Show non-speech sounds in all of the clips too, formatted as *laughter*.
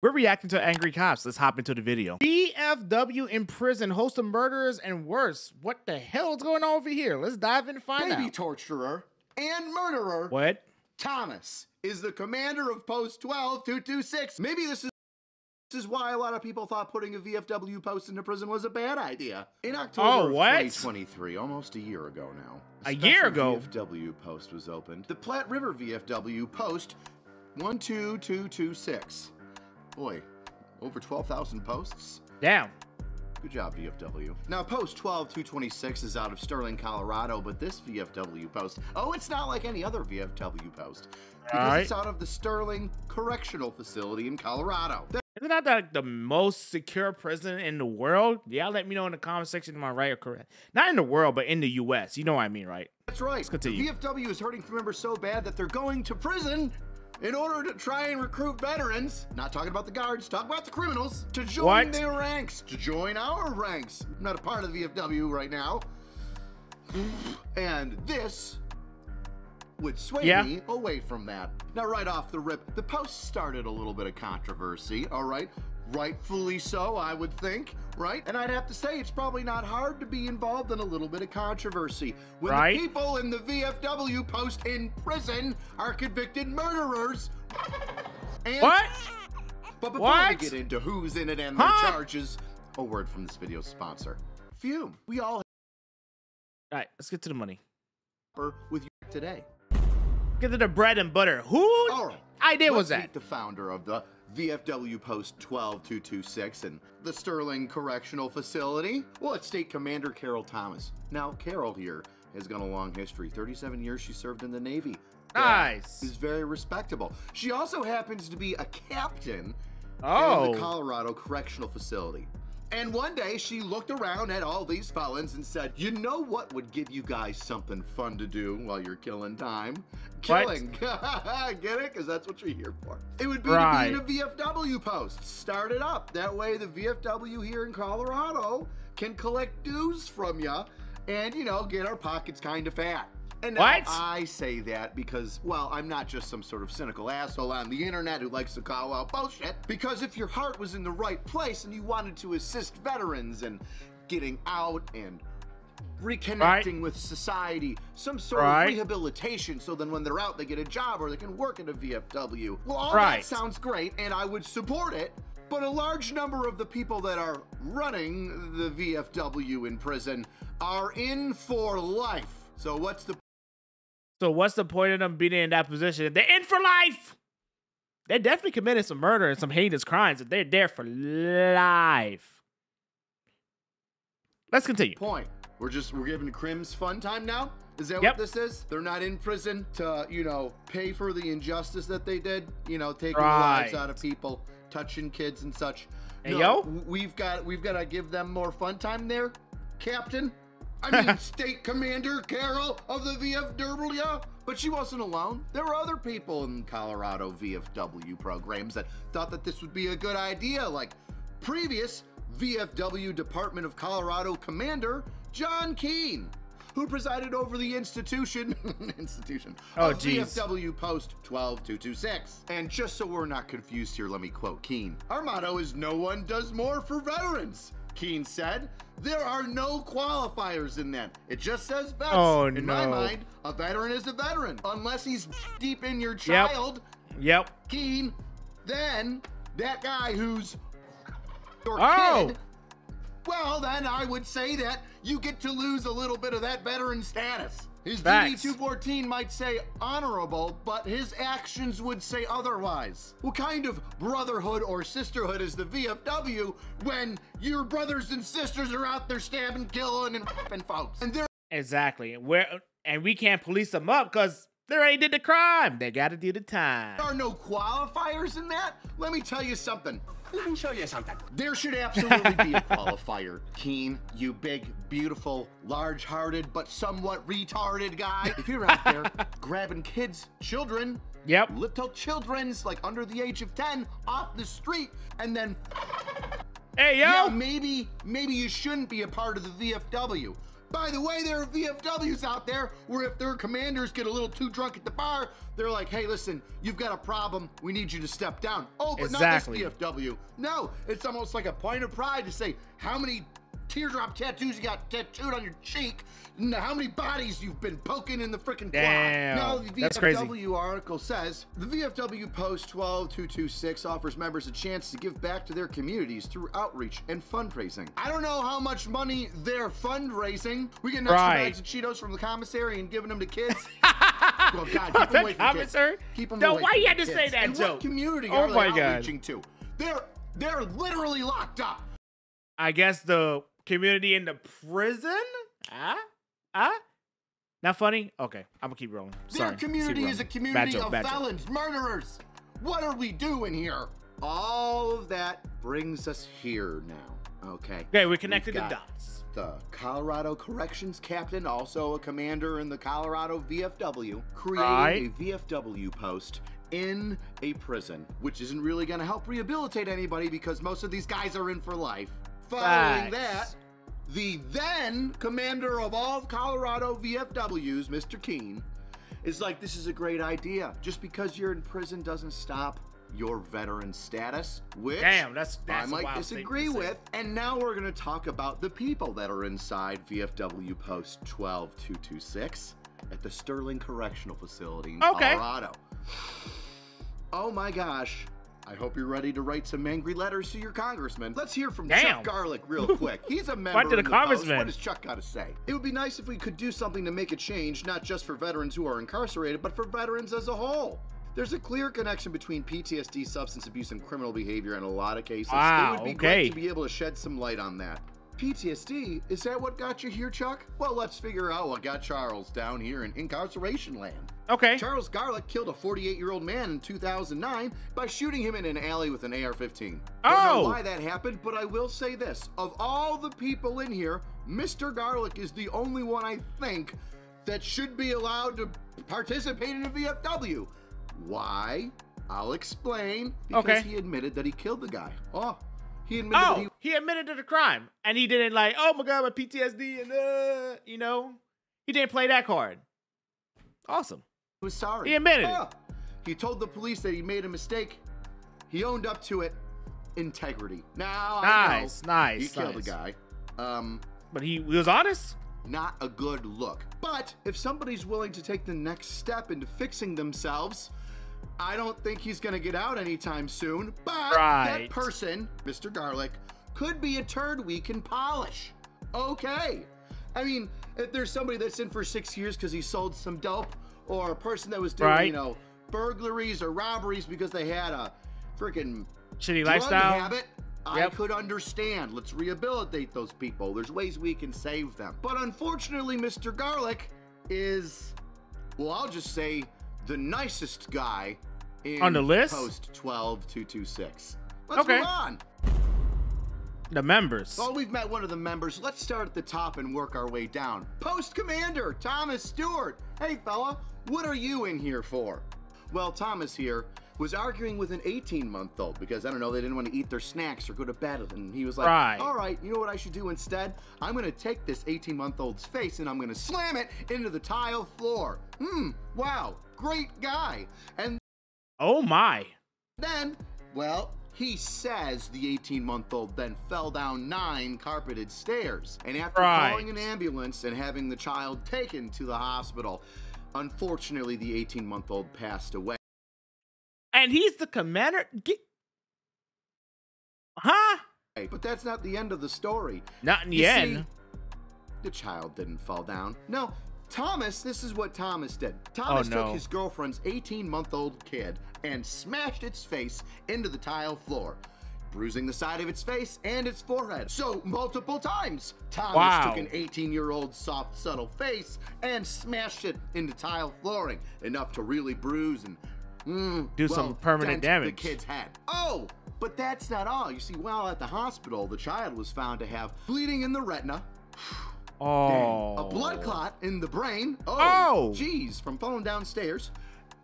We're reacting to angry cops. Let's hop into the video. VFW in prison, host of murderers and worse. What the hell is going on over here? Let's dive in and find Baby out. torturer and murderer What? Thomas is the commander of Post 12226. Maybe this is this is why a lot of people thought putting a VFW post into prison was a bad idea. In oh, October Oh, of what? 2023, almost a year ago now, A year special ago? VFW post was opened. The Platte River VFW post 12226. Boy, over 12,000 posts. Damn. Good job, VFW. Now, post 12226 is out of Sterling, Colorado, but this VFW post, oh, it's not like any other VFW post. Because it's out of the Sterling Correctional Facility in Colorado. Isn't that like the most secure prison in the world? Yeah, let me know in the comment section. Am I right or correct? Not in the world, but in the U.S. You know what I mean, right? That's right. Let's continue. The VFW is hurting for members so bad that they're going to prison in order to try and recruit veterans, not talking about the guards, talk about the criminals, to join What? their ranks, to join our ranks. I'm not a part of the VFW right now. And this would sway Yeah. me away from that. Now, right off the rip, the post started a little bit of controversy, all right? Rightfully so, I would think, right? And I'd have to say it's probably not hard to be involved in a little bit of controversy. When Right. the people in the VFW post in prison are convicted murderers. And, What? But before What? we get into who's in it and their charges, a word from this video's sponsor. Fume. We all All right, let's get to the money. with you today. Get to the bread and butter. Who All right. Idea was that? the founder of the VFW Post 12226 and the Sterling Correctional Facility. Well, it's State Commander Carol Thomas. Now, Carol here has got a long history. 37 years she served in the Navy. Nice. Is very respectable. She also happens to be a captain in Oh. the Colorado Correctional Facility. And one day she looked around at all these felons and said, You know what would give you guys something fun to do while you're killing time? Killing. *laughs* Get it? Because that's what you're here for. It would be Right. to be in a VFW post. Start it up. That way the VFW here in Colorado can collect dues from you and, you know, get our pockets kind of fat. And What? I say that because, well, I'm not just some sort of cynical asshole on the internet who likes to call out bullshit. Because if your heart was in the right place and you wanted to assist veterans and getting out and reconnecting with society, some sort Right. of rehabilitation, so then when they're out, they get a job or they can work at a VFW. Well, all Right. that sounds great, and I would support it. But a large number of the people that are running the VFW in prison are in for life. So what's the So what's the point of them being in that position? They're in for life. They definitely committed some murder and some heinous crimes. and They're there for life. Let's continue. point? We're just we're giving Crims fun time now. Is that Yep. what this is? They're not in prison to you know pay for the injustice that they did. You know, taking the lives out of people, touching kids and such. Hey, No, yo. we've got we've got to give them more fun time there, Captain. I mean, *laughs* State Commander Carol of the VFW. But she wasn't alone. There were other people in Colorado VFW programs that thought that this would be a good idea, like previous VFW Department of Colorado Commander John Keene, who presided over the institution *laughs* institution Oh, of geez. VFW Post 12226. And just so we're not confused here, let me quote Keene. Our motto is no one does more for veterans. Keene said, there are no qualifiers in that. It just says vets. Oh, in my mind, a veteran is a veteran. Unless he's deep in your child, Yep. Keene, then that guy who's your Oh. kid, well, then I would say that you get to lose a little bit of that veteran status. His Facts. DD 214 might say honorable, but his actions would say otherwise. What kind of brotherhood or sisterhood is the VFW when your brothers and sisters are out there stabbing, killing, and f***ing folks? And they're Exactly. Where and we can't police them up because they already did the crime. They got to do the time. there are no qualifiers in that? Let me tell you something. Let me show you something. There should absolutely be a qualifier. *laughs* Keene, you big, beautiful, large hearted, but somewhat retarded guy. If you're out there *laughs* grabbing kids, children, Yep. little children's like under the age of 10 off the street, and then, Hey yo. yeah, maybe, maybe you shouldn't be a part of the VFW. By the way, there are VFWs out there where if their commanders get a little too drunk at the bar, they're like, hey, listen, you've got a problem. We need you to step down. Oh, but Exactly. not this VFW. No, it's almost like a point of pride to say how many teardrop tattoos you got tattooed on your cheek, and how many bodies you've been poking in the freaking. Damn, Now, the that's crazy. VFW article says the VFW Post 12226 offers members a chance to give back to their communities through outreach and fundraising. I don't know how much money they're fundraising. We getting extra Right. bags of Cheetos from the commissary and giving them to kids. *laughs* well, God, keep them away from kids. Keep them No, away why you had to kids. say that and joke? What community Oh are my they God. outreaching to? They're they're literally locked up. I guess the community in the prison? Ah? Ah? Not funny? Okay, I'm gonna keep rolling. Sorry. Their community Keep is a community Bad joke, of bad joke. felons, murderers. What are we doing here? All of that brings us here now. Okay. Okay, we connected the dots. The Colorado Corrections Captain, also a commander in the Colorado VFW, created Right. a VFW post in a prison, which isn't really going to help rehabilitate anybody because most of these guys are in for life. Following that, the then commander of all Colorado VFWs, Mr. Keene, is like, this is a great idea. Just because you're in prison doesn't stop your veteran status, which Damn, that's I that's a might disagree statement to say. with. And now we're going to talk about the people that are inside VFW Post 12226 at the Sterling Correctional Facility in Okay. Colorado. Oh my gosh. I hope you're ready to write some angry letters to your congressman. Let's hear from Damn. Chuck Garlic real *laughs* quick. He's a member to the congressman? Post. What does Chuck got to say? It would be nice if we could do something to make a change, not just for veterans who are incarcerated, but for veterans as a whole. There's a clear connection between PTSD, substance abuse, and criminal behavior in a lot of cases. Wow, it would be okay. great to be able to shed some light on that. PTSD, is that what got you here, Chuck? Well, let's figure out what got Charles down here in incarceration land. Okay. Charles Garlick killed a 48 year old man in 2009 by shooting him in an alley with an AR 15. Oh. Don't know Oh. why that happened, but I will say this. Of all the people in here, Mr. Garlick is the only one I think that should be allowed to participate in a VFW. Why? I'll explain. Because Okay. he admitted that he killed the guy. Oh, he admitted that he Oh, he admitted to the crime, and he didn't like, oh my god, my PTSD, and uh, you know, he didn't play that card. Awesome. Was sorry. He admitted it. Ah. He told the police that he made a mistake. He owned up to it. Integrity. Now Nice, nice, he killed nice. a guy. Um, But he, he was honest. not a good look. But if somebody's willing to take the next step into fixing themselves, I don't think he's gonna get out anytime soon. But Right. that person, Mr. Garlic, could be a turd we can polish. Okay. I mean, if there's somebody that's in for six years because he sold some dope, or a person that was doing, Right. you know, burglaries or robberies because they had a freaking Shitty lifestyle. habit, I could understand. Let's rehabilitate those people. There's ways we can save them. But unfortunately, Mr. Garlic is, well, I'll just say the nicest guy in On the list? Post 12226. Let's Okay. move on. The members. Well, we've met one of the members. Let's start at the top and work our way down. Post Commander Thomas Stewart. Hey, fella, what are you in here for? Well, Thomas here was arguing with an 18 month old because I don't know, they didn't want to eat their snacks or go to bed. And he was like, Right. All right, you know what I should do instead? I'm going to take this 18 month old's face and I'm going to slam it into the tile floor. Hmm, wow, great guy. And oh my. then, well, he says the 18 month old then fell down nine carpeted stairs. And after Right. calling an ambulance and having the child taken to the hospital, unfortunately, the 18 month old passed away. And he's the commander. Get... Huh? But that's not the end of the story. Not in the You end. see, the child didn't fall down. No, Thomas, this is what Thomas did. Oh, Thomas Oh, no. took his girlfriend's 18 month old kid and smashed its face into the tile floor, bruising the side of its face and its forehead. So, multiple times, Thomas Wow. took an 18 year old soft, subtle face and smashed it into tile flooring, enough to really bruise and mm, Do some permanent damage. The kid's head. Oh, but that's not all. You see, while at the hospital, the child was found to have bleeding in the retina, *sighs* Oh. a blood clot in the brain. Oh. Oh, geez, from falling downstairs,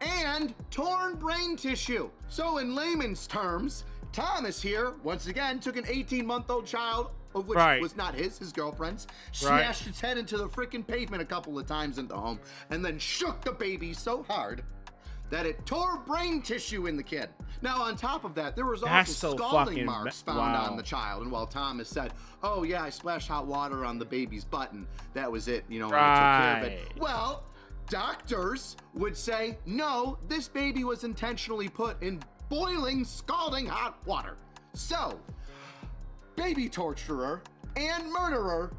and torn brain tissue. So, in layman's terms, Thomas here, once again, took an 18 month old child, of which Right. was not his, his girlfriend's, Right. smashed its head into the freaking pavement a couple of times in the home, and then shook the baby so hard that it tore brain tissue in the kid. Now, on top of that, there was also so scalding marks found wow. on the child. And while Thomas said, "Oh yeah, I splashed hot water on the baby's button," that was it. You know, and I took care of it. Well, doctors would say, "No, this baby was intentionally put in boiling, scalding hot water." So, baby torturer and murderer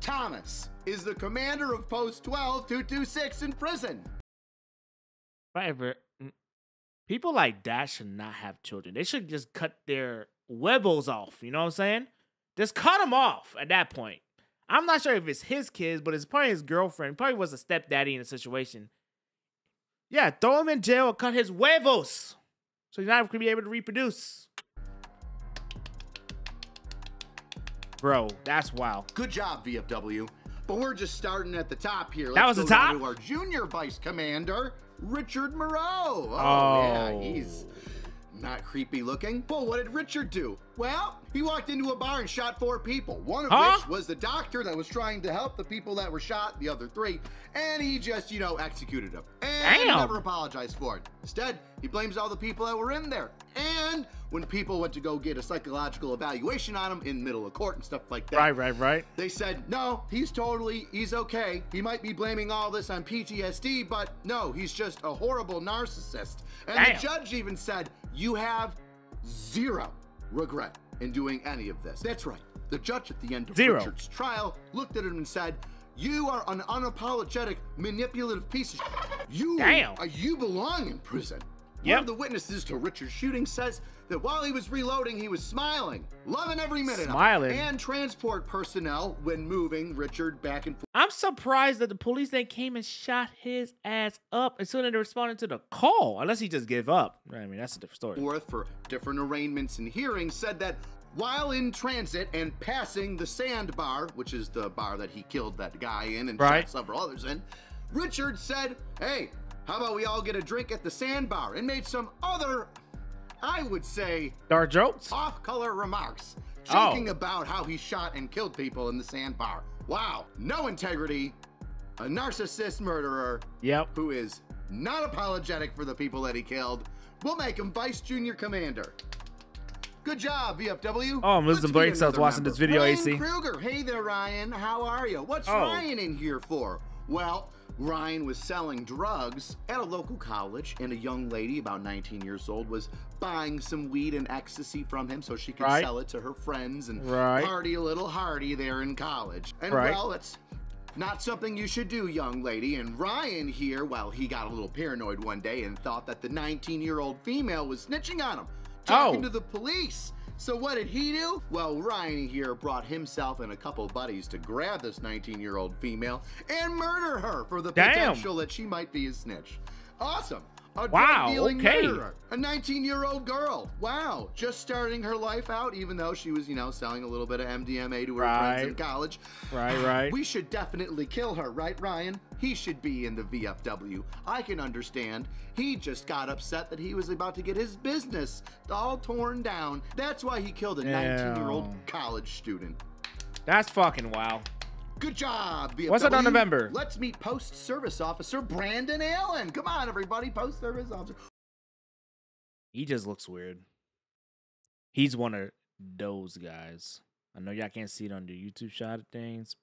Thomas is the commander of Post 12226 in prison. If I ever, mm, people like that should not have children. They should just cut their webbles off. You know what I'm saying? Just cut them off at that point. I'm not sure if it's his kids, but it's probably his girlfriend. Probably was a stepdaddy in the situation. Yeah, throw him in jail and cut his huevos, so he's not going to be able to reproduce. Bro, that's wild. Good job, VFW. But we're just starting at the top here. That Let's was go the top? To our junior vice commander, Richard Moreau. Oh, Oh, yeah, he's not creepy looking. Well, what did Richard do? Well, he walked into a bar and shot four people. One of Huh? which was the doctor that was trying to help the people that were shot, the other three, and he just, you know, executed them. And he Damn. never apologized for it. Instead, he blames all the people that were in there. And when people went to go get a psychological evaluation on him in middle of court and stuff like that, Right, right, right. they said, no, he's totally, he's okay. He might be blaming all this on PTSD, but no, he's just a horrible narcissist. And Damn. the judge even said, you have zero regret in doing any of this. That's right. The judge at the end of Zero. Richard's trial looked at him and said, you are an unapologetic, manipulative piece of shit. You, Damn. uh, you belong in prison. One of the witnesses to Richard's shooting says that while he was reloading, he was smiling, loving every minute of it. Smiling? And transport personnel when moving Richard back and forth. I'm surprised that the police then came and shot his ass up as soon as they responded to the call. Unless he just gave up. Right, I mean, that's a different story. forth for different arraignments and hearings said that while in transit and passing the sandbar, which is the bar that he killed that guy in and Right. shot several others in, Richard said, Hey, how about we all get a drink at the sandbar? And made some other, I would say, Dark jokes? off color remarks, Oh. joking about how he shot and killed people in the sandbar. Wow, no integrity, a narcissist murderer Yep. who is not apologetic for the people that he killed. We'll make him vice junior commander. Good job, VFW. Oh, I'm losing breaks. I was watching member. this video, Ryan AC. Kruger. Hey there, Ryan. How are you? What's Oh. Ryan in here for? Well, Ryan was selling drugs at a local college, and a young lady, about 19 years old, was buying some weed and ecstasy from him so she could Right. sell it to her friends and Right. party a little hardy there in college. And Right. well, it's not something you should do, young lady. And Ryan here, well, he got a little paranoid one day and thought that the 19 year old female was snitching on him, talking Oh. to the police. So what did he do? Well, Ryan here brought himself and a couple buddies to grab this 19 year old female and murder her for the Damn. potential that she might be a snitch. Awesome. A Wow, okay. murderer. A 19 year old girl. Wow. Just starting her life out, even though she was, you know, selling a little bit of MDMA to her friends in college. Right, right. *sighs* We should definitely kill her, right, Ryan? He should be in the VFW. I can understand. He just got upset that he was about to get his business all torn down. That's why he killed a 19 year old college student. That's fucking wow. Good job, VFW. What's it on November? Let's meet Post Service Officer Brandon Allen. Come on, everybody. Post Service Officer. He just looks weird. He's one of those guys. I know y'all can't see it on the YouTube shot of things,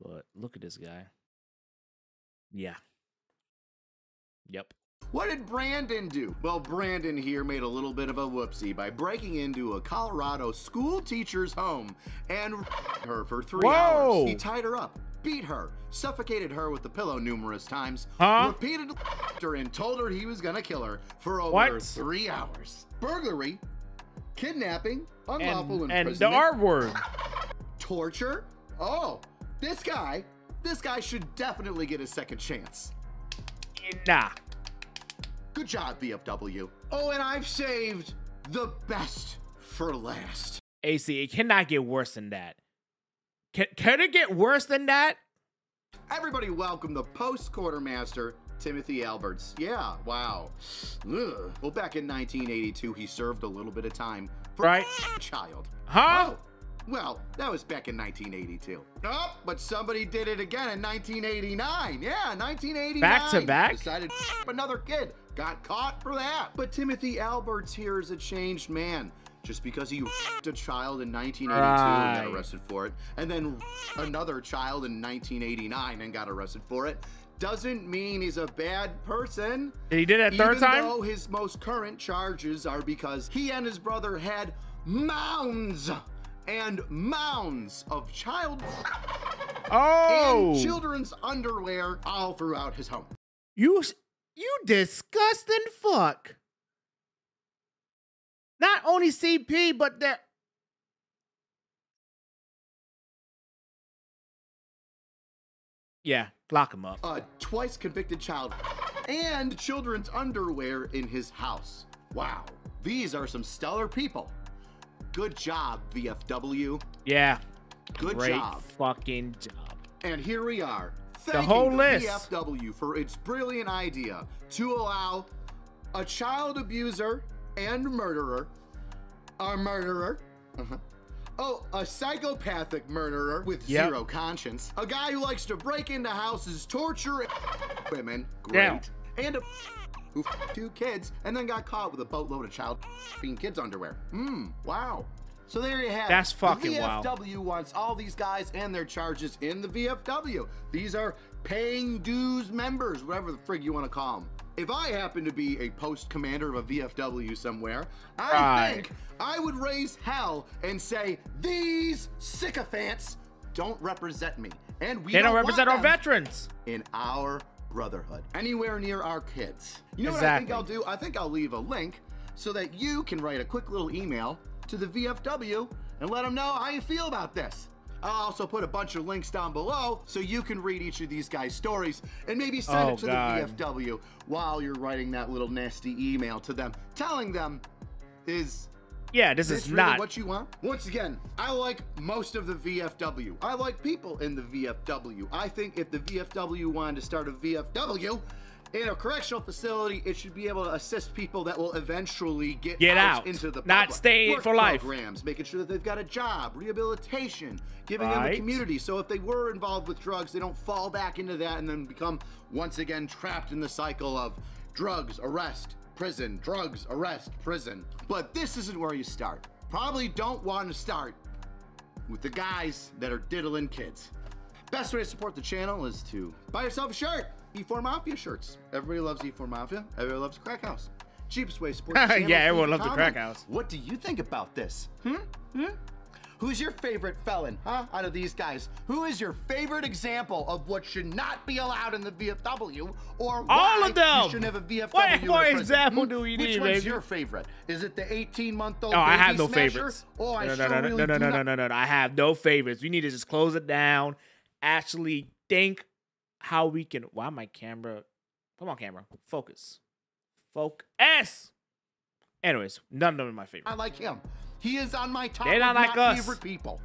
but look at this guy. Yeah. Yep. What did Brandon do? Well, Brandon here made a little bit of a whoopsie by breaking into a Colorado school teacher's home and *laughs* her for three Whoa. hours. He tied her up, beat her, suffocated her with the pillow numerous times, Huh? repeatedly her and told her he was gonna kill her for over What? three hours. Burglary, kidnapping, unlawful And, and the imprisonment, R word. *laughs* torture. Oh, this guy, this guy should definitely get a second chance. Nah. Good job, VFW. Oh, and I've saved the best for last. AC, it cannot get worse than that. Can, can it get worse than that? Everybody welcome the post quartermaster, Timothy Alberts. Yeah, wow. Ugh. Well, back in 1982, he served a little bit of time for Right. a child. Huh? Oh, well, that was back in 1982. Oh, but somebody did it again in 1989. Yeah, 1989. Back to back? Decided to another kid. Got caught for that. But Timothy Alberts here is a changed man. Just because he a child in 1982 and got arrested for it, and then another child in 1989 and got arrested for it, doesn't mean he's a bad person. Did he did it third Even time? though his most current charges are because he and his brother had mounds and mounds of child *laughs* oh, and children's underwear all throughout his home. you you disgusting fuck. Not only CP, but that. Yeah, lock him up. A twice convicted child and children's underwear in his house. Wow, these are some stellar people. Good job, VFW. Yeah, Good great job. fucking job. And here we are. Thanking whole the list. VFW for its brilliant idea to allow a child abuser and murderer, a murderer, *laughs* oh, a psychopathic murderer with Yep. zero conscience, a guy who likes to break into houses, torture *laughs* women, Yeah. great, and a who two kids and then got caught with a boatload of child being kids underwear. Hmm, wow. So there you have That's it. fucking the wow. VFW wants all these guys and their charges in the VFW. These are paying dues members, whatever the frig you want to call them. If I happen to be a post commander of a VFW somewhere, I Right. think I would raise hell and say these sycophants don't represent me, and we They don't want represent our veterans. in our brotherhood anywhere near our kids. You know what I think I'll do? I think I'll leave a link so that you can write a quick little email to the VFW and let them know how you feel about this. I'll also put a bunch of links down below so you can read each of these guys' stories and maybe send Oh, it to God. the VFW while you're writing that little nasty email to them, telling them is Yeah, this this is really not. what you want? Once again, I like most of the VFW. I like people in the VFW. I think if the VFW wanted to start a VFW in a correctional facility, it should be able to assist people that will eventually get, Get out, into the public. not stay Work for life. programs, making sure that they've got a job, rehabilitation, giving them a Right. community. So if they were involved with drugs, they don't fall back into that and then become once again trapped in the cycle of drugs, arrest, prison, drugs, arrest, prison. But this isn't where you start. Probably don't want to start with the guys that are diddling kids. Best way to support the channel is to buy yourself a shirt. E4 Mafia shirts. Everybody loves E4 Mafia. Everybody loves Crack House. Cheapest way to support the *laughs* channel. Yeah, everyone loves the. Crack House. What do you think about this? Hmm? Hmm? Who's your favorite felon, huh? Out of these guys, who is your favorite example of what should not be allowed in the VFW, or why All of them. you shouldn't have a VFW? What more example Hmm? do we Which need, one's baby? your favorite? Is it the 18-month-old? Oh, I have no smasher? favorites. Oh, I no, no, sure no, no, really no, no, no, no, no, no, no. I have no favorites. We need to just close it down. Actually, think how we can. Why my camera? Come on, camera. Focus. Focus. Anyways, none of them are my favorite. I like him. He is on my top They're not like my us. favorite people.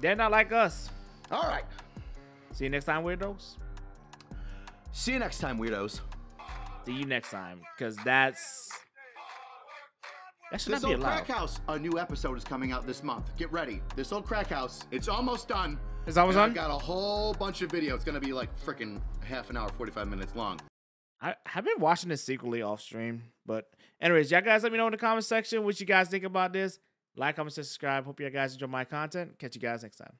They're not like us. All right. See you next time, weirdos. See you next time, weirdos. See you next time, because that's that should This not be old allowed. crack house, a new episode is coming out this month. Get ready. This old crack house, it's almost done. It's almost done? I've got a whole bunch of video. It's gonna be like freaking half an hour, 45 minutes long. I have been watching this secretly off stream, but anyways, y'all guys, let me know in the comment section what you guys think about this. Like, comment, subscribe. Hope you guys enjoy my content. Catch you guys next time.